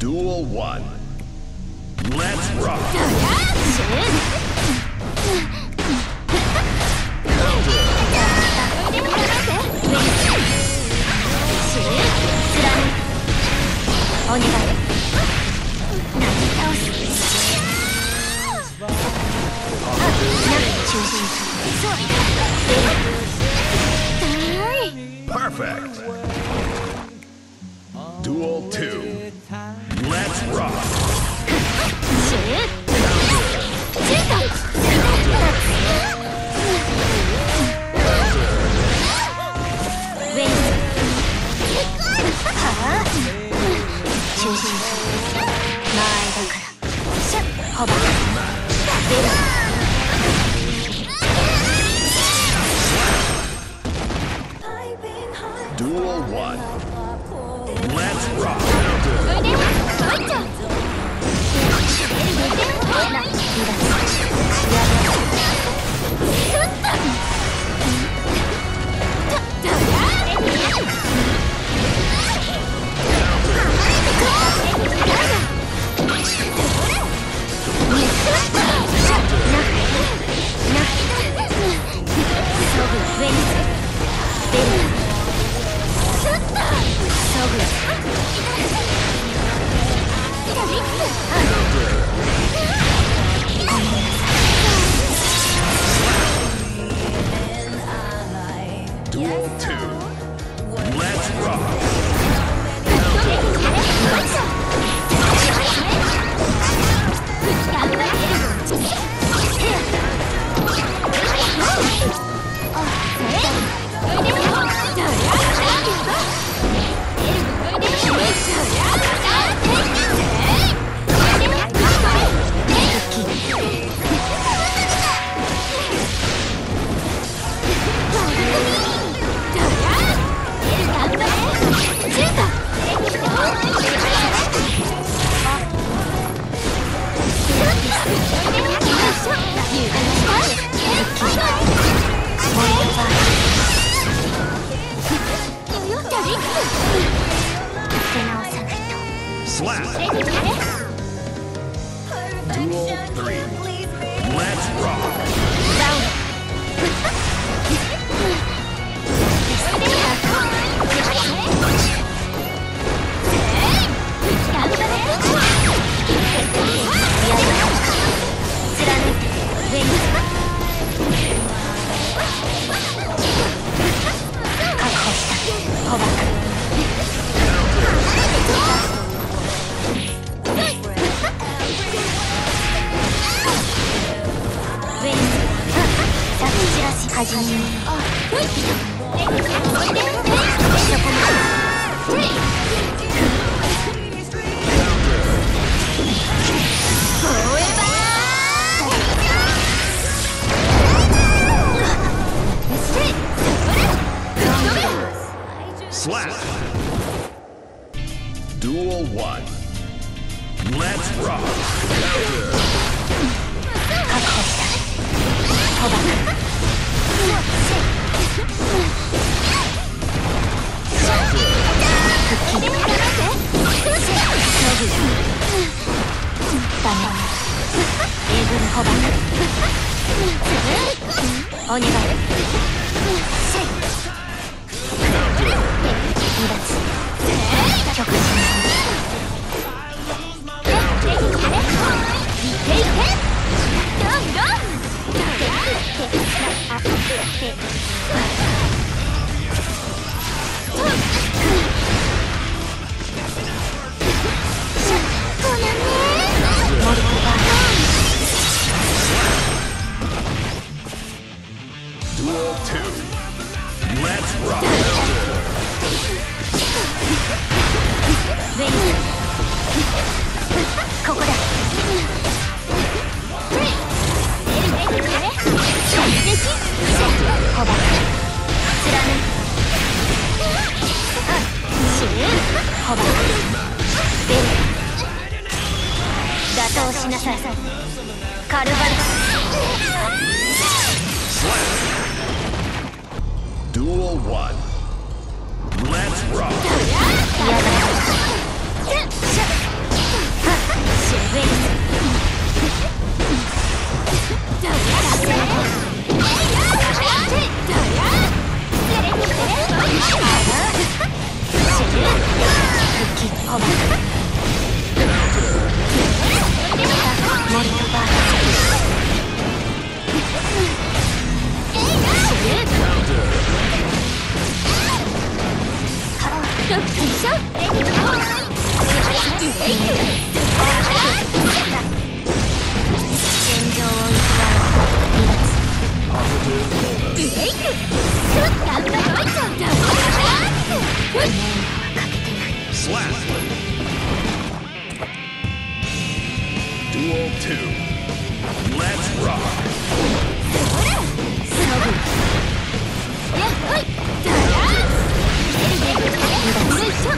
Duel 1. Let's rock. Perfect. はじめにそこまでフォーエバー Slap! Duel 1. Let's rock! Counter! お願いさいカルバルドゥオ1 Let's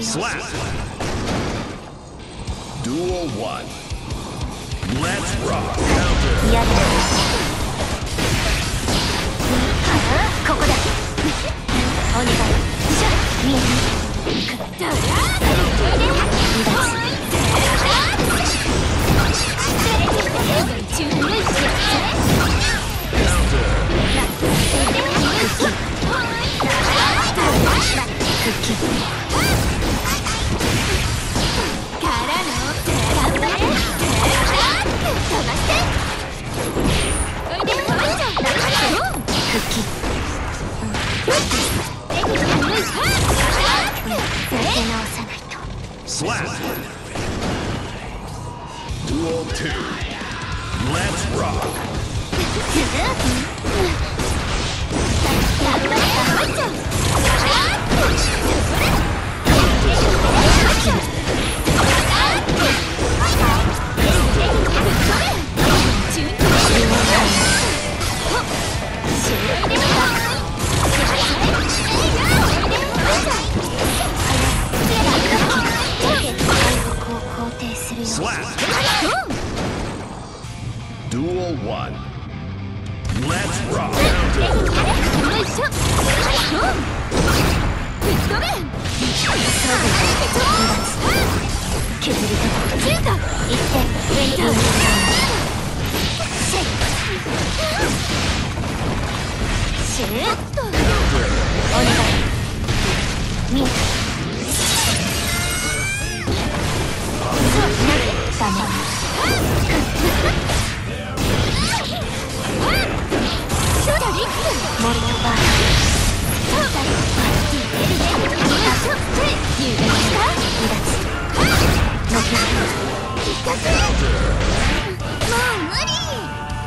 Slap! Duel 1. Let's rock! Counter! Yeah. ここだ。お願い。じゃ、みんな。Slap! Duel 2. Let's rock!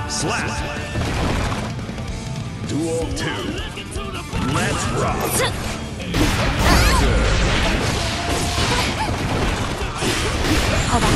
Slap! Duel 2. Let's rock! Hold on.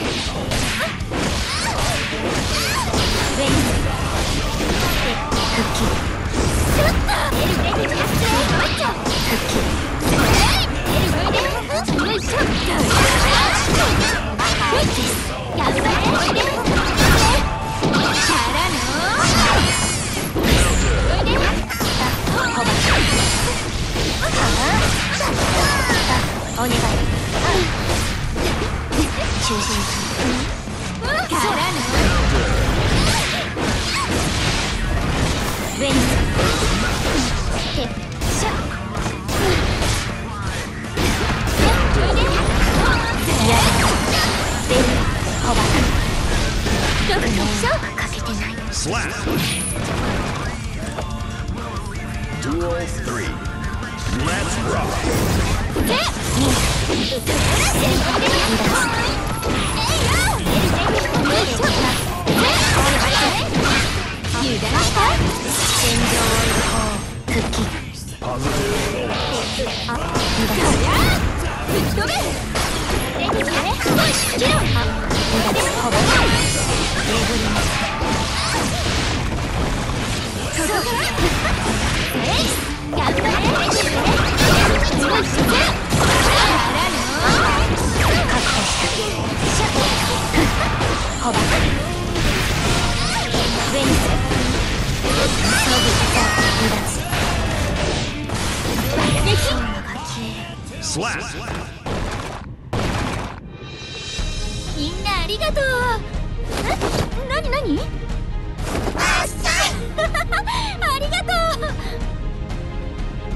カよく勝負かけてない Slap. Duel 3. Let's rock. ホバウェニス装備離脱爆撃が消えるみんなありがとう。えなになにありがとう.